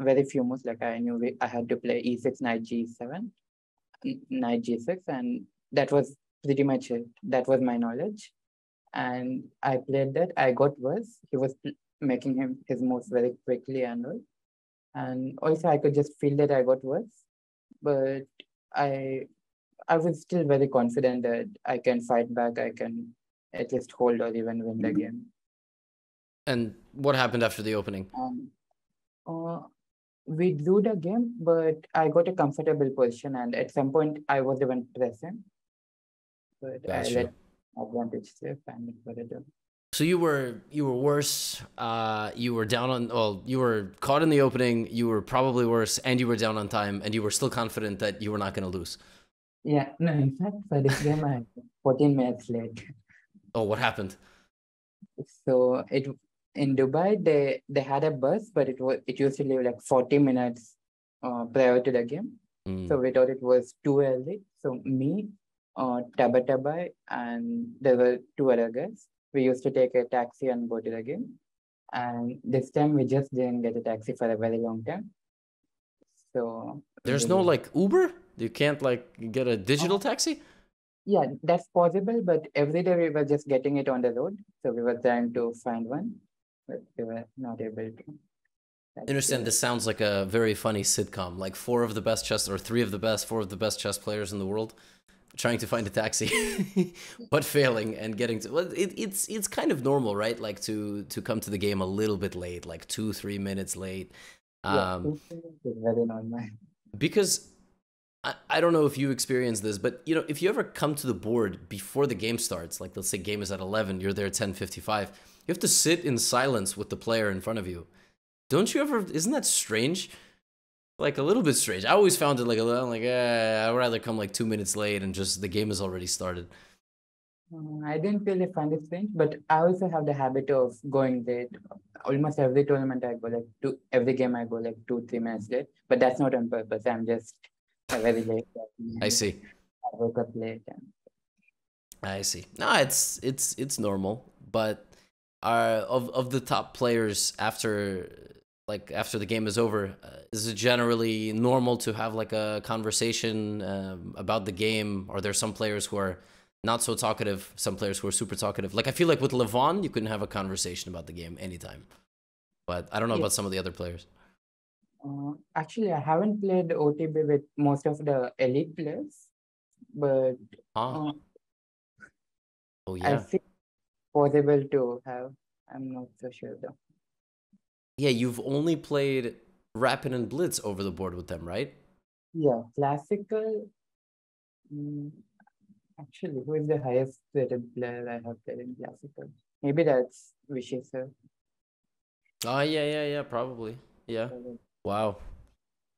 very few moves, like I knew I had to play e6, knight g7, knight g6, and that was pretty much it. That was my knowledge. And I played that. I got worse. He was making him his moves very quickly and all. And also I could just feel that I got worse. But I I was still very confident that I can fight back, I can at least hold or even win the game. And what happened after the opening? Um, uh, we drew the game, but I got a comfortable position, and at some point I was even pressing. But I Gotcha. let advantage slip and it it done. So you were you were worse. Uh, you were down on. Well, you were caught in the opening. You were probably worse, and you were down on time, and you were still confident that you were not going to lose. Yeah, no, in fact, for this game, I 14 minutes late. Oh, what happened? So it in Dubai, they they had a bus, but it was it used to leave like 40 minutes uh, prior to the game. Mm, So we thought it was too early. So me, uh, Tabatabaei, and there were two other guys. We used to take a taxi and go to the game. And this time we just didn't get a taxi for a very long time. So There's no like Uber. You can't like get a digital uh, taxi. yeah, that's possible, but every day we were just getting it on the road. So we were trying to find one, but we were not able to. That's I understand this sounds like a very funny sitcom, like four of the best chess or three of the best, four of the best chess players in the world, trying to find a taxi, but failing and getting to. Well, it, it's it's kind of normal, right? Like to to come to the game a little bit late, like two three minutes late. Yeah, Um, two things is very normal. because I, I don't know if you experience this, but you know, if you ever come to the board before the game starts, like let's say game is at 11, you're there at 10:55, you have to sit in silence with the player in front of you. Don't you ever isn't that strange? Like a little bit strange. I always found it like a little like eh, I'd rather come like 2 minutes late and just the game has already started. Uh, I didn't really find it strange, but I also have the habit of going late. Almost every tournament I go like two, every game I go like two, three minutes late. But that's not on purpose. I'm just very late. I see. I woke up late and I see. No, it's it's it's normal, but uh, of of the top players after like after the game is over, uh, is it generally normal to have like a conversation um, about the game? Are there some players who are not so talkative? Some players who are super talkative. Like I feel like with Levon, you can have a conversation about the game anytime. But I don't know Yeah. about some of the other players. uh, actually I haven't played OTB with most of the elite players, but uh, oh I yeah. think possible to have. I'm not so sure though. Yeah, you've only played Rapid and Blitz over the board with them, right? Yeah, classical. mm, actually, who is the highest rated player I have played in classical? Maybe that's Vishy sir. Oh yeah, yeah, yeah, probably. Yeah. Wow.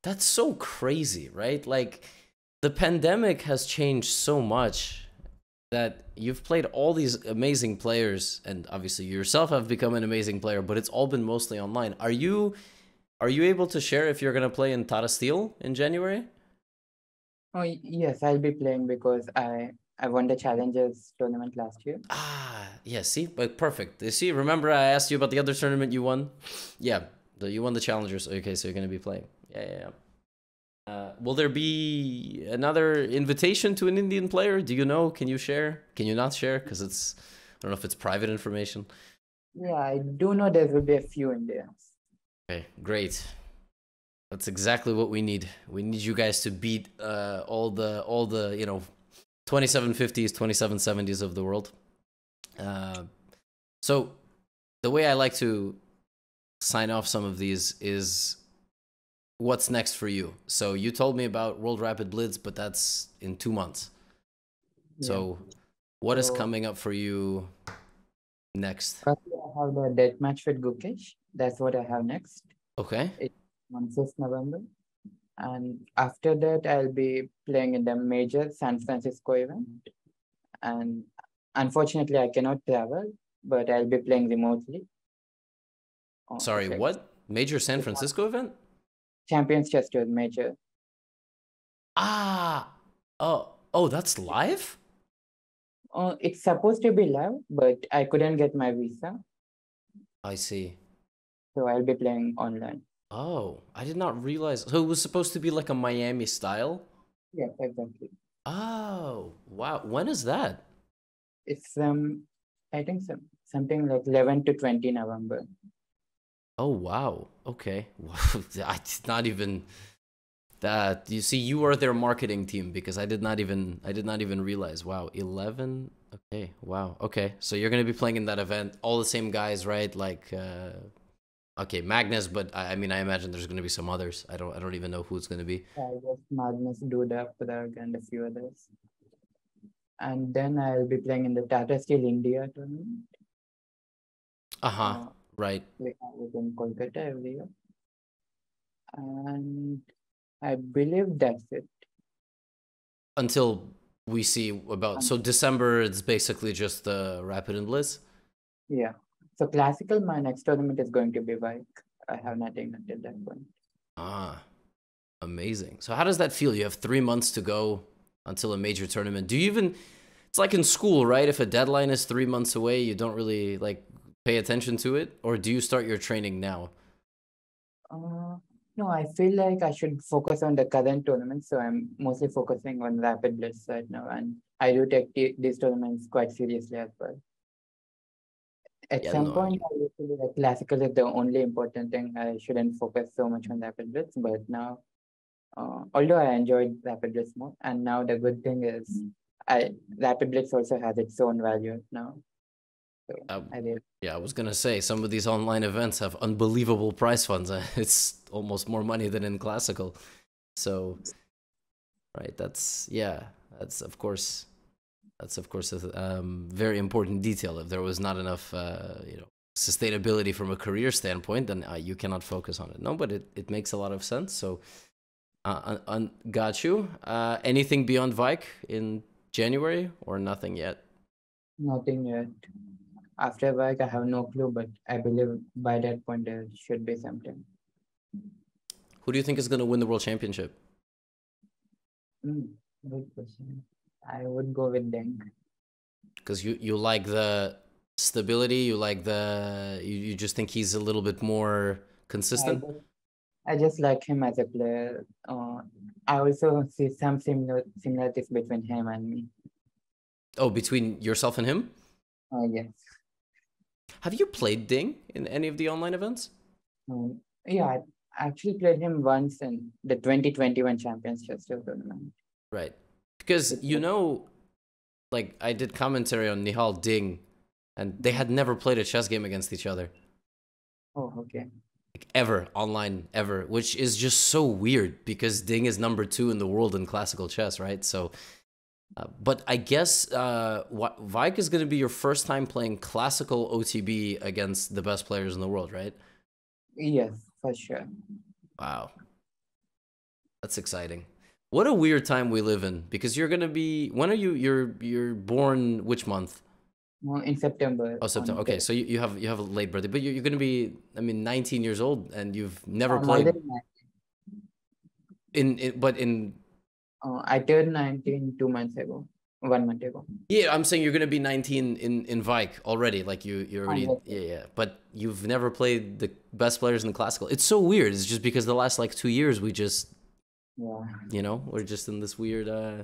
That's so crazy, right? Like the pandemic has changed so much that you've played all these amazing players and obviously you yourself have become an amazing player, but it's all been mostly online. Are you are you able to share if you're going to play in Tata Steel in January? Oh yes, I'll be playing because I I won the Challengers tournament last year. Ah, yeah, see? But perfect. You see, remember I asked you about the other tournament you won? Yeah, you won the Challengers. Okay, so you're going to be playing. Yeah, yeah, yeah. Uh, will there be another invitation to an Indian player? Do you know? Can you share? Can you not share? Because it's, I don't know if it's private information. Yeah, I do know there will be a few Indians. Okay, great. That's exactly what we need. We need you guys to beat uh, all the all the you know, 2750s, 2770s of the world. Uh, so, the way I like to sign off some of these is what's next for you. So you told me about World Rapid Blitz, but that's in two months. Yeah. So, what is So- coming up for you next? I have the death match with Gukesh. That's what I have next. Okay. on 5th November. And after that, I'll be playing in the major San Francisco event. And unfortunately, I cannot travel, but I'll be playing remotely. Oh, Sorry, like what? Major San Francisco event? Champions Chess Tour major. Ah, oh, oh, that's live? Oh, it's supposed to be live, but I couldn't get my visa, I see. so I'll be playing online. Oh, I did not realize. So it was supposed to be like a Miami style? Yes, exactly. Oh, wow. When is that? It's um, I think some something like 11 to 20 November. Oh, wow. Okay. I did not even that you see you are their marketing team because I did not even I did not even realize. Wow, 11. Okay. Wow. Okay. So you're going to be playing in that event all the same guys, right? Like uh okay, Magnus, but I, I mean I imagine there's going to be some others. I don't I don't even know who it's going to be. I guess Magnus, Duda, Pragg, and a few others. And then I'll be playing in the Tata Steel India tournament. Uh-huh. Uh, Right. we have it in Kolkata every year. And I believe that's it. Until we see about so December it's basically just the Rapid and Blitz. Yeah. So classical, my next tournament is going to be Wijk. I have nothing until that point. Ah, amazing. So how does that feel? You have three months to go until a major tournament. Do you even? It's like in school, right? If a deadline is three months away, you don't really like pay attention to it, or do you start your training now? Uh, no, I feel like I should focus on the current tournament. So I'm mostly focusing on Rapid Blitz right now. And I do take the- these tournaments quite seriously as well. At Yeah, some no, point, I used to be like classical is the only important thing. I shouldn't focus so much on Rapid Blitz. But now, uh, although I enjoyed Rapid Blitz more, and now the good thing is, I Rapid Blitz also has its own value now. So I really Yeah, I was gonna say some of these online events have unbelievable prize funds. It's almost more money than in classical. So, right, that's yeah, that's of course, that's of course a um, very important detail. If there was not enough, uh, you know, sustainability from a career standpoint, then uh, you cannot focus on it. No, but it, it makes a lot of sense. So, uh, un- un- got you. Uh, anything beyond Wijk in January or nothing yet? Nothing yet. After work, I have no clue, but I believe by that point there should be something. Who do you think is gonna win the world championship? Hmm, good question. I would go with Ding. because you you like the stability you like the you, you just think he's a little bit more I consistent just, I just like him as a player. Uh, I also see some similar similarities between him and me. oh between yourself and him Uh, yes. Have you played ding in any of the online events Um, yeah, I actually played him once in the 2021 Champions Chess tournament. right because you know like i did commentary on nihal ding and they had never played a chess game against each other Oh, okay. like ever online ever which is just so weird because ding is number two in the world in classical chess right so uh, but i guess uh what Wijk is going to be your first time playing classical otb against the best players in the world right? Yes, for sure. wow. That's exciting. What a weird time we live in because you're going to be when are you you're you're born which month? In September. oh september. Okay so you, you have you have a late birthday but you're, you're going to be i mean 19 years old and you've never I'm played in, in but in Uh, I turned 19 two months ago, one month ago. Yeah, I'm saying you're gonna be 19 in in Wijk already. Like you, you already, yeah, yeah. But you've never played the best players in the classical. It's so weird. It's just because the last like two years we just, Yeah. you know, we're just in this weird, uh,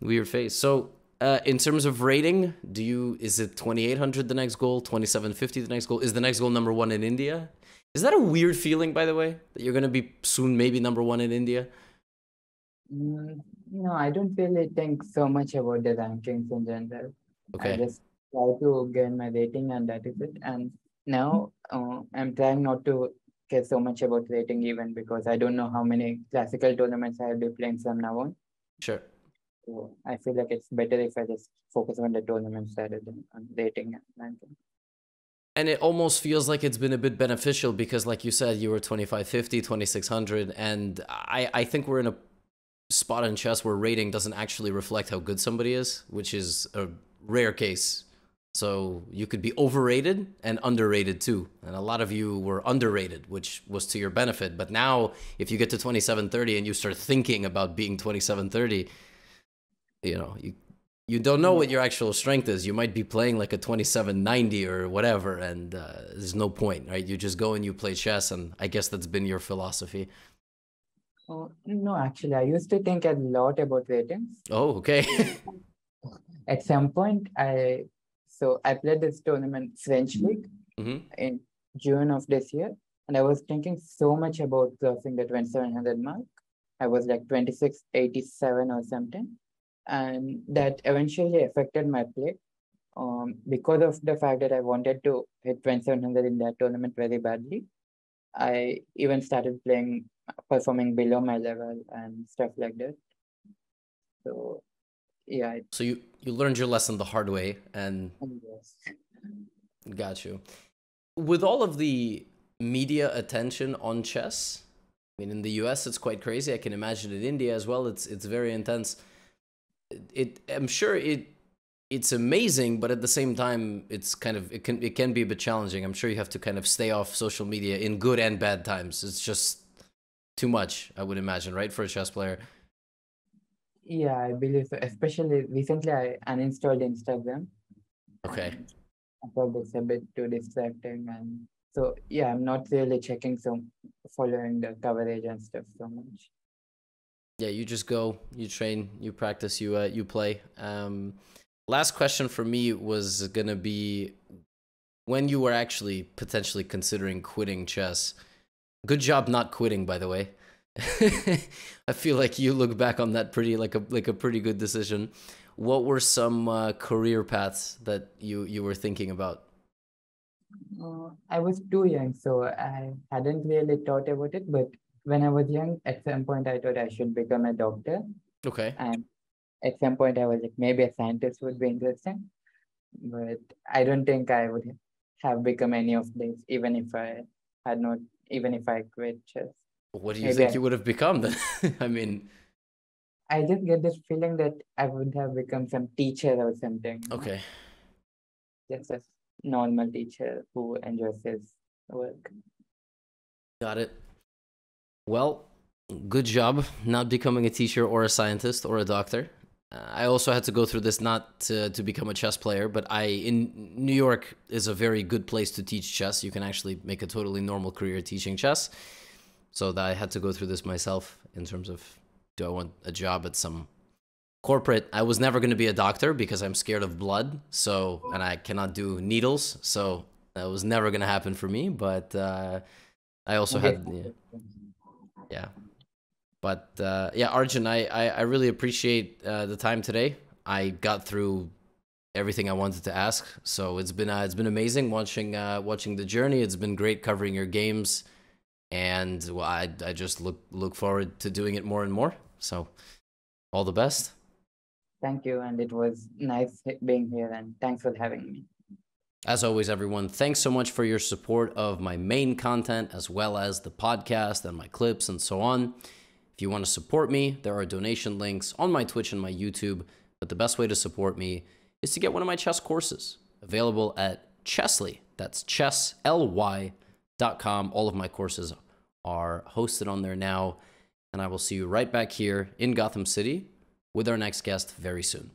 weird phase. So, uh, in terms of rating, do you is it 2800 the next goal, 2750 the next goal? Is the next goal number one in India? Is that a weird feeling, by the way, that you're gonna be soon maybe number one in India? Mm, no, I don't really think so much about the rankings in general. I just try to gain my rating and that is it. And now uh, I'm trying not to care so much about rating even because I don't know how many classical tournaments I'll be playing from now on. sure. So I feel like it's better if I just focus on the tournaments rather than on rating and ranking. And it almost feels like it's been a bit beneficial because, like you said, you were 2550, 2600. And I, I think we're in a spot in chess where rating doesn't actually reflect how good somebody is, which is a rare case. So you could be overrated and underrated too. And a lot of you were underrated, which was to your benefit. But now, if you get to 2730 and you start thinking about being 2730, you know, you you don't know what your actual strength is. You might be playing like a 2790 or whatever, and uh, there's no point, right? You just go and you play chess, and I guess that's been your philosophy. Oh, no, actually, I used to think a lot about ratings. Oh, okay. At some point, I so I played this tournament, French League, mm-hmm. in June of this year, and I was thinking so much about crossing the 2700 mark. I was like 2687 or something and that eventually affected my play um, because of the fact that I wanted to hit 2700 in that tournament very badly. I even started playing, performing below my level and stuff like that. So, yeah. So you you learned your lesson the hard way, and yes. got you. With all of the media attention on chess, I mean, in the U.S. it's quite crazy. I can imagine in India as well. It's it's very intense it i'm sure it it's amazing but at the same time it's kind of it can it can be a bit challenging i'm sure you have to kind of stay off social media in good and bad times it's just too much i would imagine right for a chess player yeah i believe so especially recently i uninstalled instagram okay i thought it's a bit too distracting and so yeah i'm not really checking so following the coverage and stuff so much yeah, you just go, you train, you practice, you uh, you play. Um, last question for me was gonna be when you were actually potentially considering quitting chess. Good job not quitting, by the way. I feel like you look back on that pretty like a like a pretty good decision. What were some uh, career paths that you you were thinking about? Uh, I was too young, so I hadn't really thought about it. But when I was young, at some point I thought I should become a doctor. Okay. And at some point I was like, maybe a scientist would be interesting. But I don't think I would have become any of this, even if I had not, even if I quit chess. What do you maybe think I, you would have become then? I mean, I just get this feeling that I would have become some teacher or something. Okay. Just a normal teacher who enjoys his work. Got it. Well, good job not becoming a teacher or a scientist or a doctor. Uh, I also had to go through this not to, to become a chess player, but I in New York is a very good place to teach chess. You can actually make a totally normal career teaching chess. So that I had to go through this myself in terms of do I want a job at some corporate. I was never going to be a doctor because I'm scared of blood. So and I cannot do needles. So that was never going to happen for me. But uh, I also okay. had. Yeah yeah but uh, yeah arjun I, I, I really appreciate uh, the time today. I got through everything i wanted to ask. So it's been uh, it's been amazing watching uh, watching the journey. It's been great covering your games. And well i, I just look look forward to doing it more and more. So all the best. Thank you. And it was nice being here. And thanks for having me. As always, everyone, thanks so much for your support of my main content as well as the podcast and my clips and so on. If you want to support me, there are donation links on my Twitch and my YouTube. But the best way to support me is to get one of my chess courses available at Chessly. That's chessly.com. All of my courses are hosted on there now. And I will see you right back here in Gotham City with our next guest very soon.